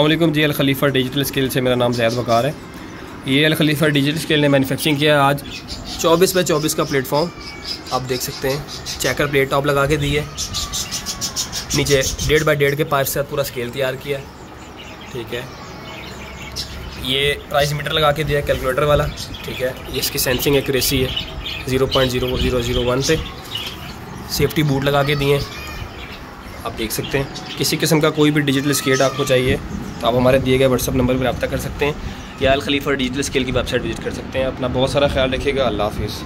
अल्लाम जी अल Khalifa digital skill से मेरा नाम जैद वकार है। ये अल खलीफा डिजिटल स्किल ने मैन्युफैक्चरिंग किया आज। 24 बाई 24 का प्लेटफॉर्म, आप देख सकते हैं। चेकर प्लेट टॉप लगा के दी है। नीचे डेढ़ बाई डेढ़ के पाइप से पूरा स्केल तैयार किया है। ठीक है। ये प्राइस मीटर लगा के दिया कैलकुलेटर वाला। ठीक है। ये इसकी सेंसिंग एक्यूरेसी है, zero point zero zero zero one safety boot लगा के दिए आप देख सकते हैं। किसी किस्म का कोई भी डिजिटल स्केट आपको चाहिए तो आप हमारे दिए गए व्हाट्सअप नंबर पर रब्ता कर सकते हैं या अल खलीफा डिजिटल स्केल की वेबसाइट विज़िट कर सकते हैं। अपना बहुत सारा ख्याल रखिएगा। अल्लाह हाफिज़।